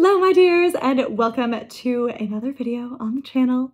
Hello my dears and welcome to another video on the channel.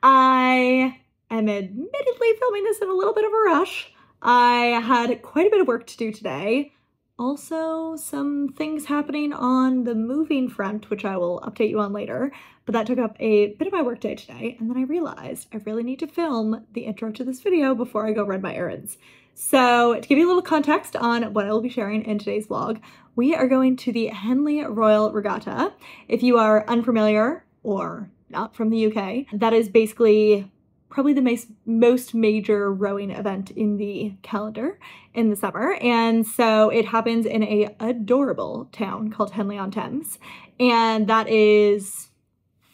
I am admittedly filming this in a little bit of a rush. I had quite a bit of work to do today. Also some things happening on the moving front, which I will update you on later, but that took up a bit of my workday today. And then I realized I really need to film the intro to this video before I go run my errands. So to give you a little context on what I will be sharing in today's vlog, we are going to the Henley Royal Regatta. If you are unfamiliar or not from the UK, that is basically probably the most, major rowing event in the calendar in the summer. And so it happens in a adorable town called Henley-on-Thames. And that is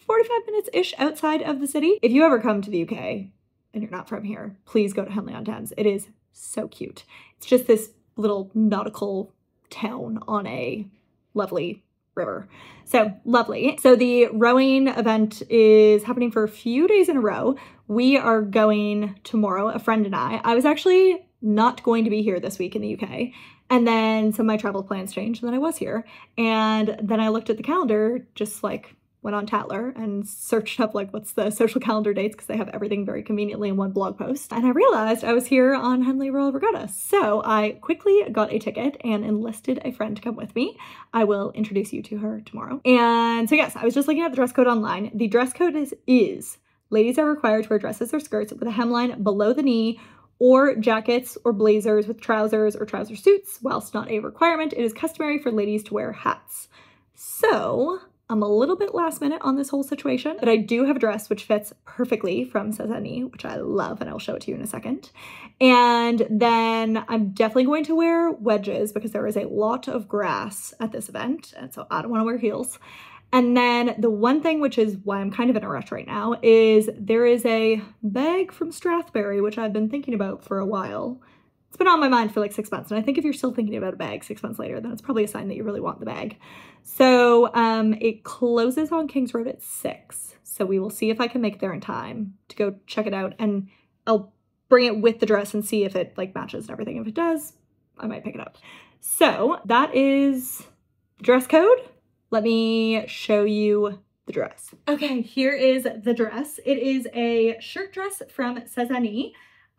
45 minutes-ish outside of the city. If you ever come to the UK and you're not from here, please go to Henley-on-Thames. It is so cute. It's just this little nautical town on a lovely river. So lovely. So the rowing event is happening for a few days in a row. We are going tomorrow, a friend and I. I was actually not going to be here this week in the UK. And then some of my travel plans changed and then I was here. And then I looked at the calendar just like went on Tatler and searched up like what's the social calendar dates because they have everything very conveniently in one blog post. And I realized I was here on Henley Royal Regatta. So I quickly got a ticket and enlisted a friend to come with me. I will introduce you to her tomorrow. And so yes, I was just looking at the dress code online. The dress code is, is ladies are required to wear dresses or skirts with a hemline below the knee or jackets or blazers with trousers or trouser suits. Whilst not a requirement, it is customary for ladies to wear hats. So I'm a little bit last minute on this whole situation, but I do have a dress which fits perfectly from Sézane, which I love, and I'll show it to you in a second. And then I'm definitely going to wear wedges because there is a lot of grass at this event, and so I don't want to wear heels. And then the one thing, which is why I'm kind of in a rush right now, is there is a bag from Strathberry, which I've been thinking about for a while. It's been on my mind for like six months. And I think if you're still thinking about a bag six months later, then it's probably a sign that you really want the bag. So um, it closes on Kings Road at six. So we will see if I can make it there in time to go check it out. And I'll bring it with the dress and see if it like matches and everything. If it does, I might pick it up. So that is the dress code. Let me show you the dress. Okay, here is the dress. It is a shirt dress from Sézane.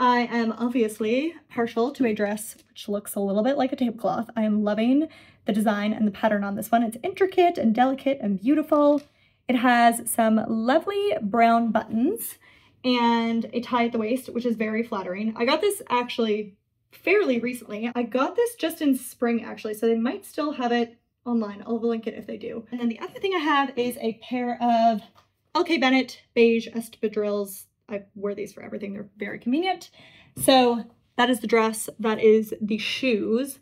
I am obviously partial to a dress which looks a little bit like a tablecloth. I am loving the design and the pattern on this one. It's intricate and delicate and beautiful. It has some lovely brown buttons and a tie at the waist, which is very flattering. I got this actually fairly recently. I got this just in spring actually, so they might still have it online. I'll link it if they do. And then the other thing I have is a pair of LK Bennett beige espadrilles I wear these for everything. They're very convenient. So that is the dress. That is the shoes.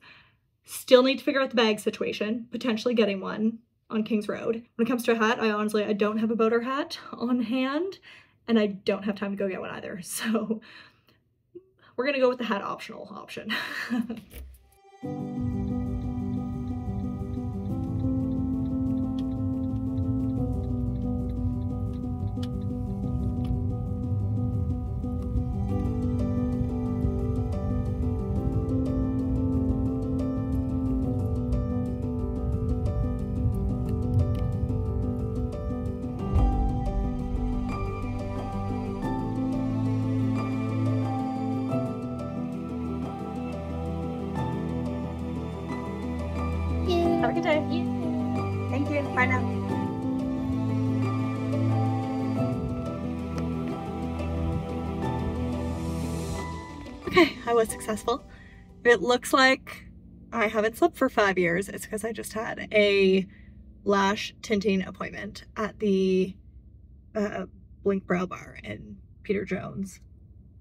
Still need to figure out the bag situation, potentially getting one on King's Road. When it comes to a hat, I honestly, I don't have a boater hat on hand and I don't have time to go get one either. So we're gonna go with the hat optional option. Okay, I was successful. It looks like I haven't slept for five years. It's because I just had a lash tinting appointment at the uh, Blink Brow Bar in Peter Jones,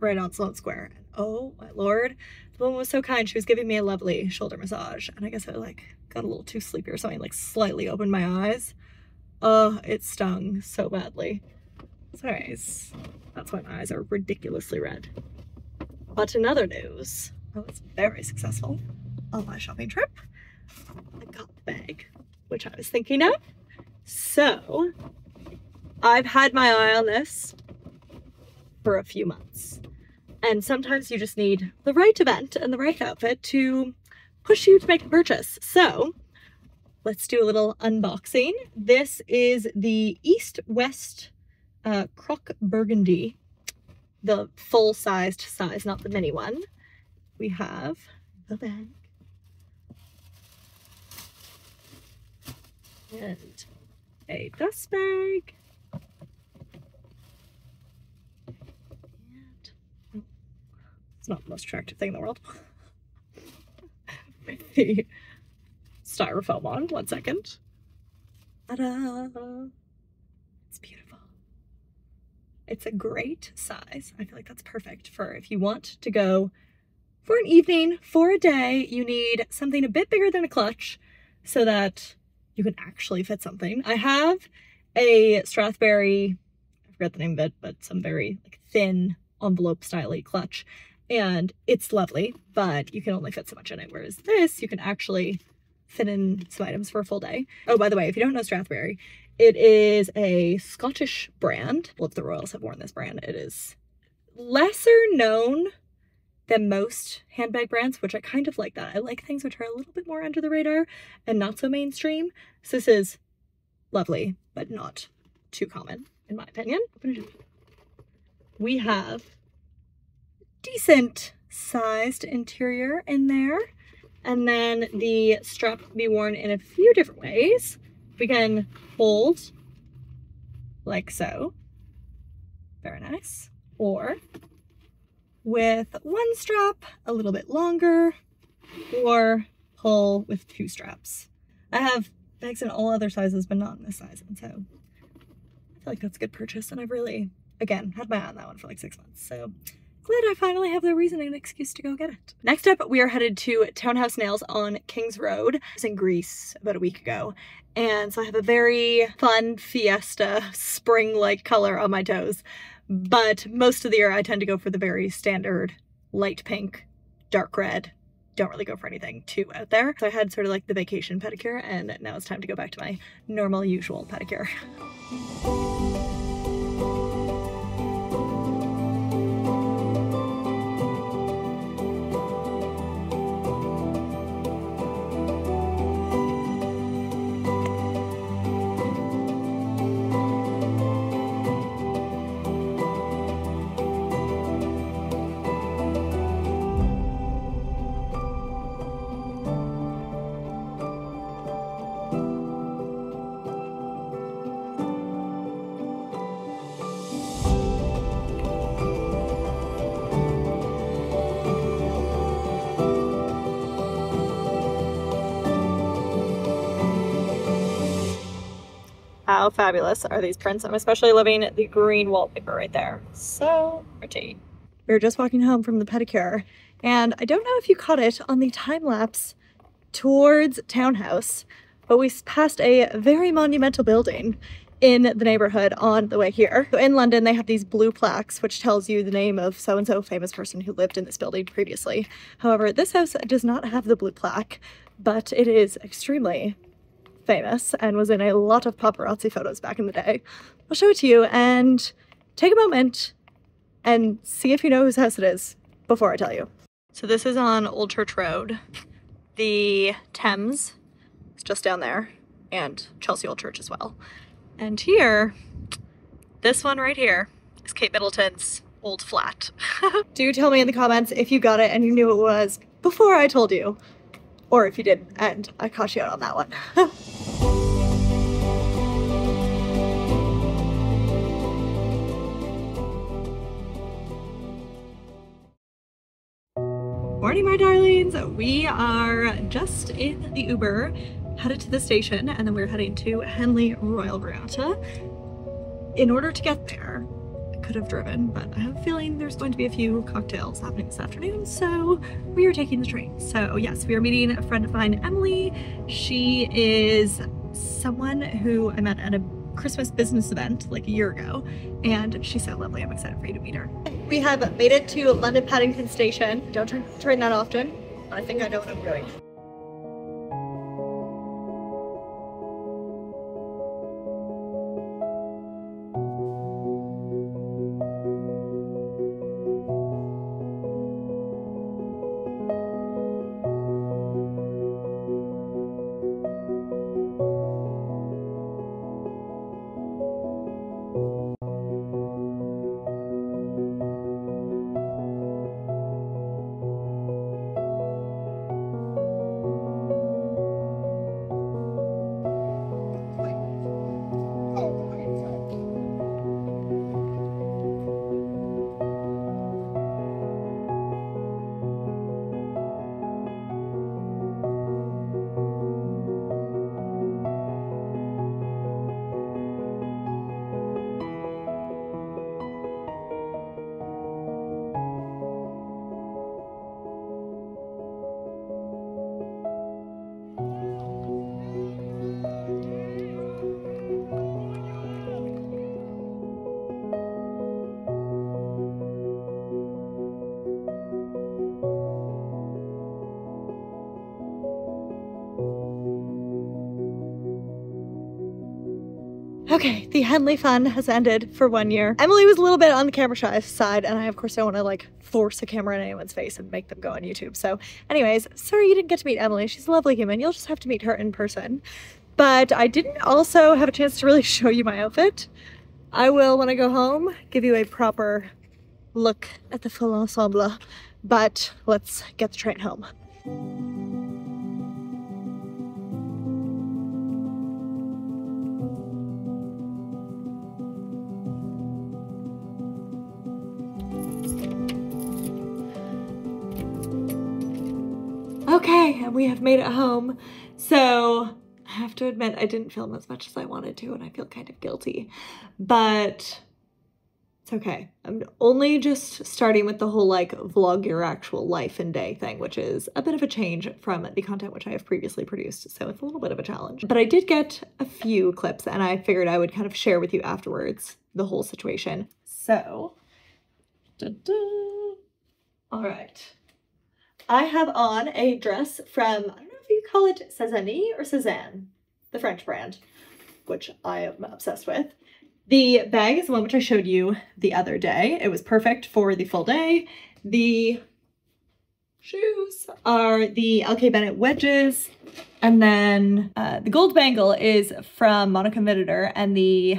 right on Sloane Square. Oh my lord, woman was so kind. She was giving me a lovely shoulder massage, and I guess I like got a little too sleepy or something, like slightly opened my eyes. Oh, it stung so badly. So anyways, that's why my eyes are ridiculously red. But in other news, I was very successful on my shopping trip. I got the bag, which I was thinking of. So, I've had my eye on this for a few months. And sometimes you just need the right event and the right outfit to push you to make a purchase. So let's do a little unboxing. This is the East West uh, Croc Burgundy, the full-sized size, not the mini one. We have the bag. And a dust bag. And, oh, it's not the most attractive thing in the world. With the styrofoam on. One second. Ta-da! It's beautiful. It's a great size. I feel like that's perfect for if you want to go for an evening, for a day, you need something a bit bigger than a clutch so that you can actually fit something. I have a Strathberry, I forgot the name of it, but some very like thin envelope style clutch and it's lovely, but you can only fit so much in it. Whereas this, you can actually fit in some items for a full day. Oh, by the way, if you don't know Strathberry, it is a Scottish brand. Well, if the Royals have worn this brand, it is lesser known than most handbag brands, which I kind of like that. I like things which are a little bit more under the radar and not so mainstream. So this is lovely, but not too common, in my opinion. We have decent sized interior in there. And then the strap can be worn in a few different ways. We can fold like so. Very nice. Or with one strap a little bit longer or pull with two straps. I have bags in all other sizes, but not in this size. And so I feel like that's a good purchase. And I've really, again, had my eye on that one for like six months. So glad I finally have the reason and excuse to go get it. Next up, we are headed to Townhouse Nails on Kings Road. I was in Greece about a week ago, and so I have a very fun fiesta spring-like color on my toes. But most of the year, I tend to go for the very standard light pink, dark red, don't really go for anything too out there. So I had sort of like the vacation pedicure and now it's time to go back to my normal usual pedicure. How fabulous are these prints? I'm especially loving the green wallpaper right there. So pretty. We were just walking home from the pedicure and I don't know if you caught it on the time lapse towards Townhouse, but we passed a very monumental building in the neighborhood on the way here. So in London, they have these blue plaques, which tells you the name of so-and-so famous person who lived in this building previously. However, this house does not have the blue plaque, but it is extremely famous and was in a lot of paparazzi photos back in the day. I'll show it to you and take a moment and see if you know whose house it is before I tell you. So this is on Old Church Road. The Thames is just down there and Chelsea Old Church as well. And here, this one right here is Kate Middleton's old flat. Do tell me in the comments if you got it and you knew it was before I told you or if you didn't, and I caught you out on that one. Morning, my darlings. We are just in the Uber, headed to the station, and then we're heading to Henley Royal Regatta. In order to get there, could have driven, but I have a feeling there's going to be a few cocktails happening this afternoon, so we are taking the train. So yes, we are meeting a friend of mine, Emily. She is someone who I met at a Christmas business event like a year ago, and she's so lovely. I'm excited for you to meet her. We have made it to London Paddington Station. Don't turn, turn that often. I think I know what I'm doing. Okay, the Henley fun has ended for one year. Emily was a little bit on the camera shy side, and I of course don't want to like force a camera in anyone's face and make them go on YouTube. So anyways, sorry you didn't get to meet Emily. She's a lovely human. You'll just have to meet her in person. But I didn't also have a chance to really show you my outfit. I will, when I go home, give you a proper look at the full ensemble. But let's get the train home. We have made it home. So I have to admit, I didn't film as much as I wanted to, and I feel kind of guilty. But it's okay. I'm only just starting with the whole like vlog your actual life and day thing, which is a bit of a change from the content which I have previously produced. So it's a little bit of a challenge. But I did get a few clips and I figured I would kind of share with you afterwards the whole situation. So, da -da. all right. I have on a dress from, I don't know if you call it Sézane or Cezanne, the French brand, which I am obsessed with. The bag is the one which I showed you the other day. It was perfect for the full day. The shoes are the LK Bennett wedges. And then uh, the gold bangle is from Monica Vinader and the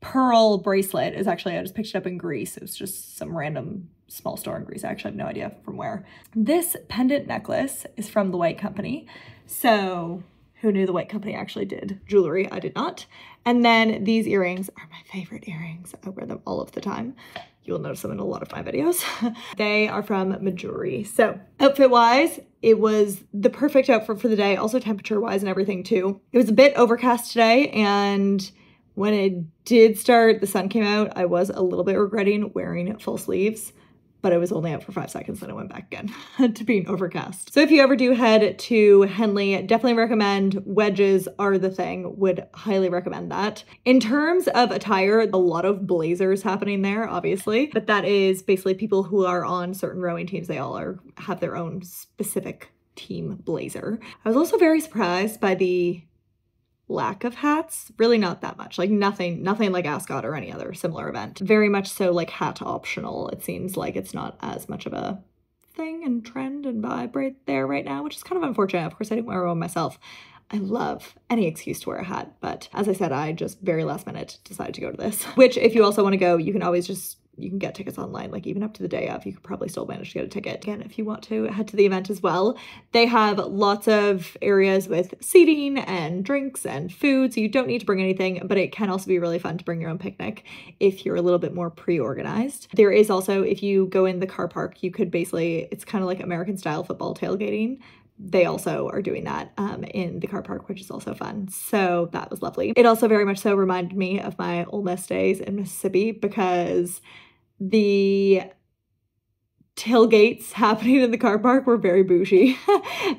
pearl bracelet is actually, I just picked it up in Greece. It was just some random small store in Greece. I actually have no idea from where. This pendant necklace is from The White Company. So who knew The White Company actually did jewelry? I did not. And then these earrings are my favorite earrings. I wear them all of the time. You'll notice them in a lot of my videos. they are from Mejuri. So outfit wise, it was the perfect outfit for the day. Also temperature wise and everything too. It was a bit overcast today and when it did start, the sun came out, I was a little bit regretting wearing full sleeves but it was only up for five seconds, then it went back again to being overcast. So if you ever do head to Henley, definitely recommend wedges are the thing, would highly recommend that. In terms of attire, a lot of blazers happening there, obviously, but that is basically people who are on certain rowing teams, they all are have their own specific team blazer. I was also very surprised by the lack of hats really not that much. Like nothing nothing like ascot or any other similar event. Very much so like hat optional it seems like it's not as much of a thing and trend and vibe right there right now which is kind of unfortunate. Of course i didn't wear one myself. I love any excuse to wear a hat, but as I said, I just very last minute decided to go to this, which if you also want to go, you can always just you can get tickets online like even up to the day of you could probably still manage to get a ticket again if you want to head to the event as well they have lots of areas with seating and drinks and food so you don't need to bring anything but it can also be really fun to bring your own picnic if you're a little bit more pre-organized there is also if you go in the car park you could basically it's kind of like american style football tailgating they also are doing that um, in the car park, which is also fun. So that was lovely. It also very much so reminded me of my Ole Miss days in Mississippi because the tailgates happening in the car park were very bougie.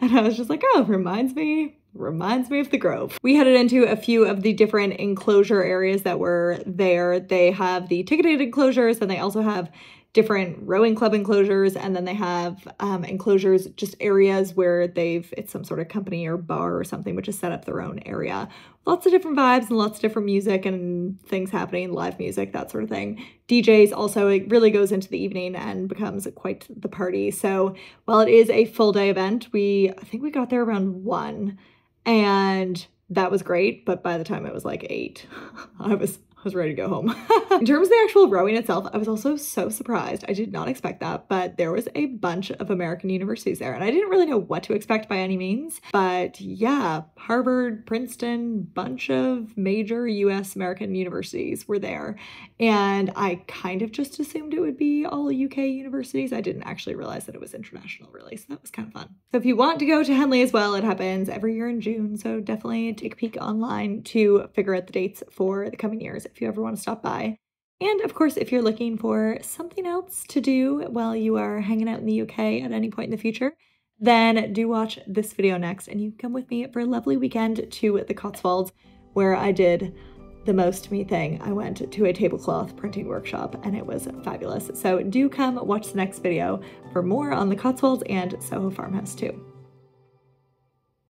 and I was just like, oh, reminds me reminds me of the Grove. We headed into a few of the different enclosure areas that were there. They have the ticketed enclosures and they also have different rowing club enclosures and then they have um, enclosures just areas where they've it's some sort of company or bar or something which has set up their own area. Lots of different vibes and lots of different music and things happening live music that sort of thing. Djs also it really goes into the evening and becomes quite the party. So while it is a full day event we i think we got there around one and that was great but by the time it was like eight i was was ready to go home. in terms of the actual rowing itself, I was also so surprised. I did not expect that, but there was a bunch of American universities there and I didn't really know what to expect by any means. But yeah, Harvard, Princeton, bunch of major US American universities were there. And I kind of just assumed it would be all UK universities. I didn't actually realize that it was international really, so that was kind of fun. So if you want to go to Henley as well, it happens every year in June. So definitely take a peek online to figure out the dates for the coming years if you ever want to stop by. And of course, if you're looking for something else to do while you are hanging out in the UK at any point in the future, then do watch this video next and you come with me for a lovely weekend to the Cotswolds where I did the most me thing. I went to a tablecloth printing workshop and it was fabulous. So do come watch the next video for more on the Cotswolds and Soho Farmhouse too.